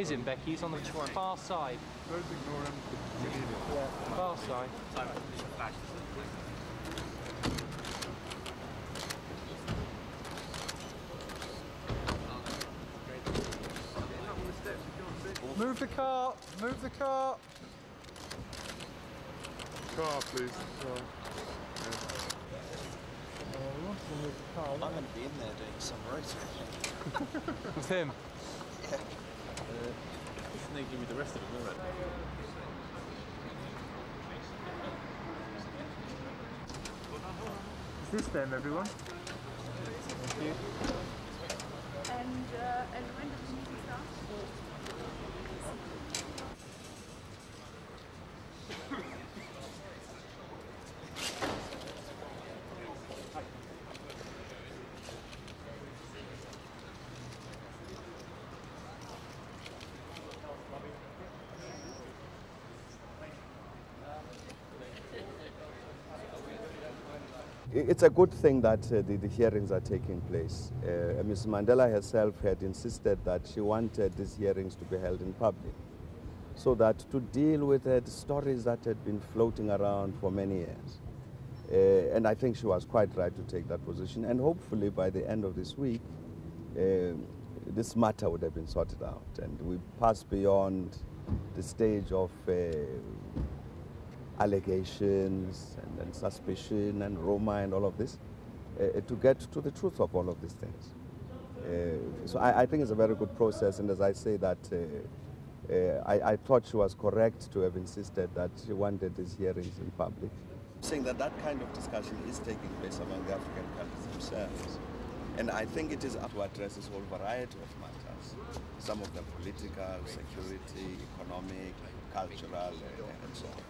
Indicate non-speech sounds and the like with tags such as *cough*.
is him, Mbeki. He's on the far side. Don't ignore him. You need him. Yeah, far side. Move the car! Move the car! Car, please. Car. I'm going to be in there doing some rotary. With him. *laughs* And they give me the rest of it, don't they? Is this them, everyone? And, uh, and when It's a good thing that uh, the, the hearings are taking place. Uh, Ms. Mandela herself had insisted that she wanted these hearings to be held in public so that to deal with uh, the stories that had been floating around for many years. Uh, and I think she was quite right to take that position. And hopefully by the end of this week, uh, this matter would have been sorted out and we pass beyond the stage of uh, allegations and, and suspicion and Roma and all of this uh, to get to the truth of all of these things. Uh, so I, I think it's a very good process and as I say that uh, I, I thought she was correct to have insisted that she wanted these hearings in public. Saying that that kind of discussion is taking place among the African countries themselves. And I think it is up to address this whole variety of matters. Some of them political, security, economic, cultural, and so on.